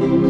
you.